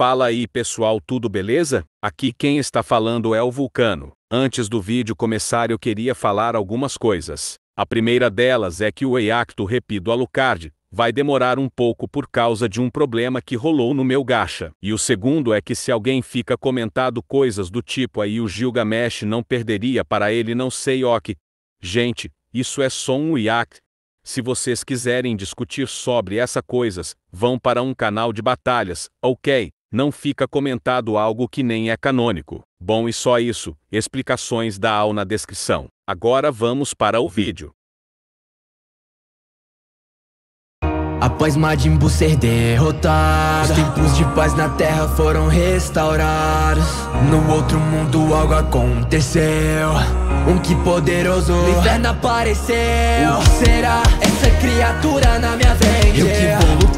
Fala aí pessoal, tudo beleza? Aqui quem está falando é o Vulcano. Antes do vídeo começar eu queria falar algumas coisas. A primeira delas é que o Eacto Repido Alucard vai demorar um pouco por causa de um problema que rolou no meu gacha. E o segundo é que se alguém fica comentado coisas do tipo aí o Gilgamesh não perderia para ele não sei o que. Gente, isso é só um iac. Se vocês quiserem discutir sobre essas coisas, vão para um canal de batalhas, ok? Não fica comentado algo que nem é canônico. Bom e só isso, explicações da AU na descrição. Agora vamos para o vídeo. Após Majin Buu ser derrotado Os tempos de paz na terra foram restaurados No outro mundo algo aconteceu Um que poderoso O inferno apareceu O que será essa criatura na minha frente? Eu que vou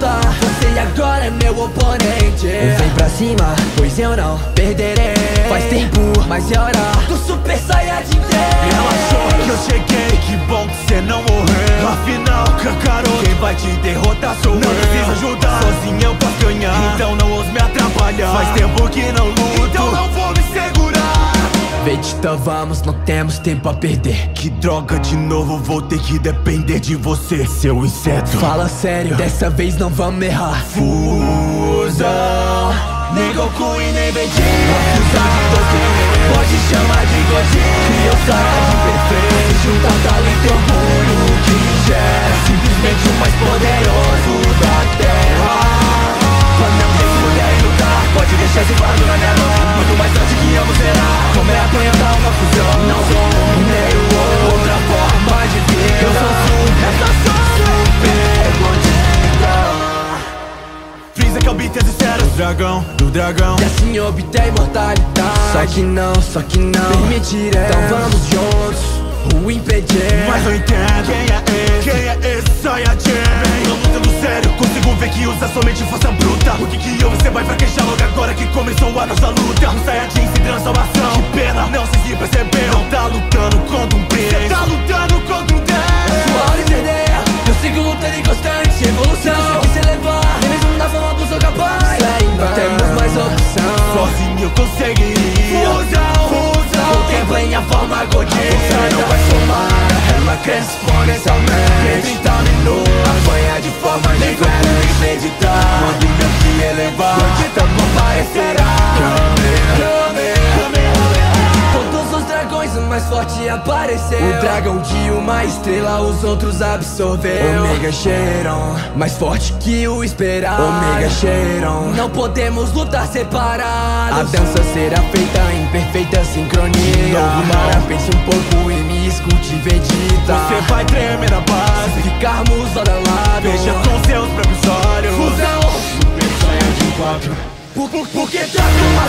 agora é meu oponente. Vem pra cima, pois eu não perderei. Faz tempo, mas é hora do Super Saiyajin 3 Ela achou que eu cheguei, que bom que cê não morreu. Afinal, Kakaroto, quem vai te derrotar sou não eu. Não precisa ajudar, sozinho eu posso ganhar. Então não ouse me atrapalhar. Faz tempo que não luto, então não vou Vegeta, vamos, não temos tempo a perder. Que droga, de novo vou ter que depender de você, seu inseto. Fala sério, dessa vez não vamos errar. Fusão Nem Goku e nem Vegeta. Pode chamar de Que eu saia Dragão, do dragão. E assim obter imortalidade Só que não, só que não. Permitirei Então vamos juntos. O impedir. Mas eu entendo. Quem é esse? Quem é esse? Saiyajin Não lutando sério, consigo ver que usa somente força bruta. O que que houve, cê vai fraquejar logo agora que começou a nossa luta? Um Saiyajin sem transformação Que pena, não sei se percebeu. Não tá lutando contra eu conseguiria Fusão, fusão. Com tempo em a forma godinha não vai somar, ela cresce exponencialmente. Em 30 minutos, apanha de forma quero acreditar Quando meu que elevar, Gogeta comparecerá Kame, apareceu. O dragão de uma estrela, os outros absorveu Omega Shenron, mais forte que o esperado. Omega Shenron, não podemos lutar separados. A dança será feita em perfeita sincronia. Para pense um pouco e me escute, Vegeta. Você vai tremer na base. Se ficarmos lado a lado. Veja com seus próprios olhos. Fusão. Super Saiyajin 4 por, por, Porque tá tão